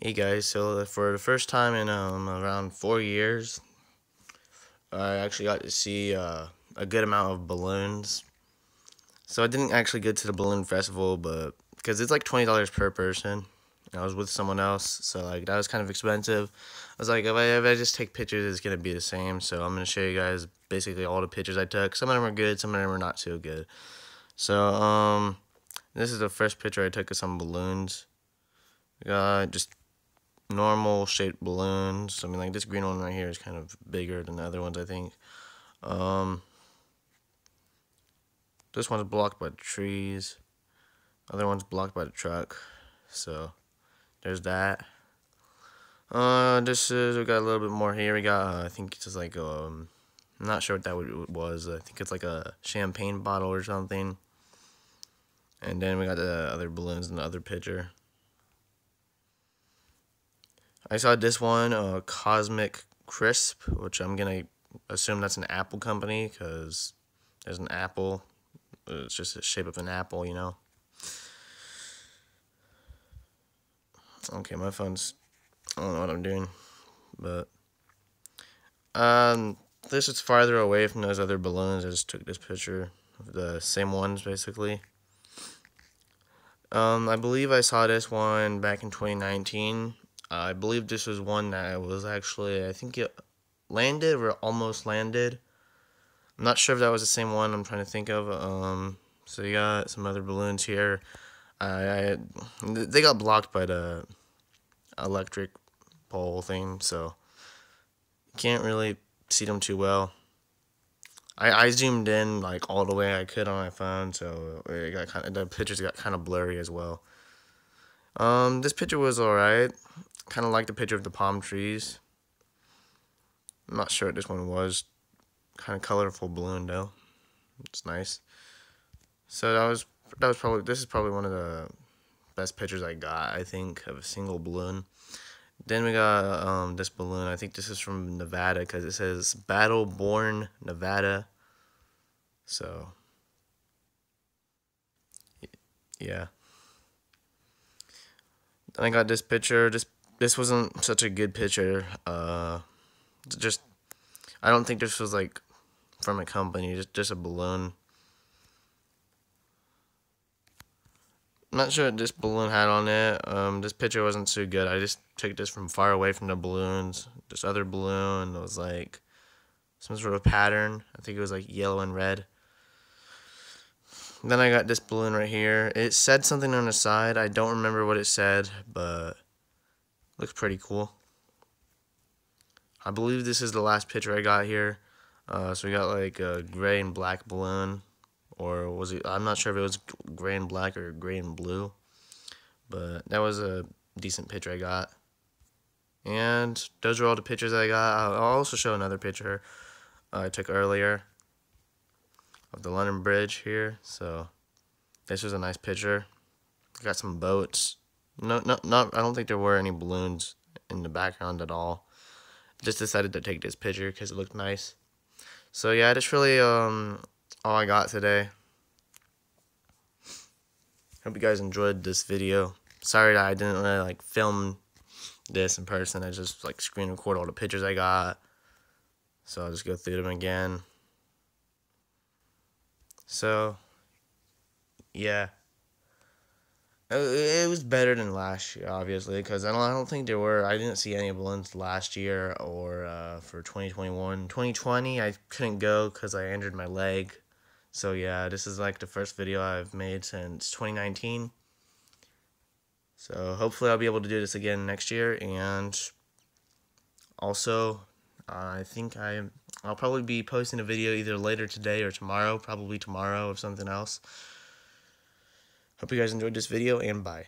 Hey guys, so for the first time in um, around four years, I actually got to see uh, a good amount of balloons. So I didn't actually go to the balloon festival, but because it's like twenty dollars per person, I was with someone else, so like that was kind of expensive. I was like, if I, if I just take pictures, it's gonna be the same. So I'm gonna show you guys basically all the pictures I took. Some of them are good, some of them are not so good. So um, this is the first picture I took of some balloons. Got just normal shaped balloons. I mean, like this green one right here is kind of bigger than the other ones, I think. Um, this one's blocked by trees. Other one's blocked by the truck. So, there's that. Uh, this is, we got a little bit more here. We got, uh, I think it's just like, um, I'm not sure what that was. I think it's like a champagne bottle or something. And then we got the other balloons in the other picture. I saw this one, uh, Cosmic Crisp, which I'm gonna assume that's an Apple company because there's an apple. It's just the shape of an apple, you know. Okay, my phone's. I don't know what I'm doing, but um, this is farther away from those other balloons. I just took this picture of the same ones, basically. Um, I believe I saw this one back in 2019 I believe this was one that was actually, I think it landed or almost landed. I'm not sure if that was the same one I'm trying to think of. Um, so you got some other balloons here. I, I they got blocked by the electric pole thing, so can't really see them too well. I, I zoomed in like all the way I could on my phone, so it got kind of the pictures got kind of blurry as well. Um, this picture was alright. Kind of like the picture of the palm trees. I'm not sure what this one was. Kind of colorful balloon though. It's nice. So that was that was probably this is probably one of the best pictures I got. I think of a single balloon. Then we got um, this balloon. I think this is from Nevada because it says Battle Born Nevada. So yeah. Then I got this picture. This this wasn't such a good picture. Uh, just I don't think this was like from a company. Just just a balloon. I'm not sure what this balloon had on it. Um, this picture wasn't too good. I just took this from far away from the balloons. This other balloon was like some sort of pattern. I think it was like yellow and red. Then I got this balloon right here. It said something on the side. I don't remember what it said, but Looks pretty cool. I believe this is the last picture I got here. Uh, so we got like a gray and black balloon. Or was it, I'm not sure if it was gray and black or gray and blue. But that was a decent picture I got. And those are all the pictures I got. I'll also show another picture uh, I took earlier of the London Bridge here. So this was a nice picture. Got some boats. No, no, not. I don't think there were any balloons in the background at all. Just decided to take this picture because it looked nice. So yeah, that's really um all I got today. Hope you guys enjoyed this video. Sorry that I didn't really like film this in person. I just like screen record all the pictures I got. So I'll just go through them again. So yeah. Uh, it was better than last year, obviously, because I don't, I don't think there were. I didn't see any balloons last year or uh, for 2021. 2020, I couldn't go because I injured my leg. So, yeah, this is like the first video I've made since 2019. So, hopefully, I'll be able to do this again next year. And also, I think I, I'll probably be posting a video either later today or tomorrow, probably tomorrow, of something else. Hope you guys enjoyed this video, and bye.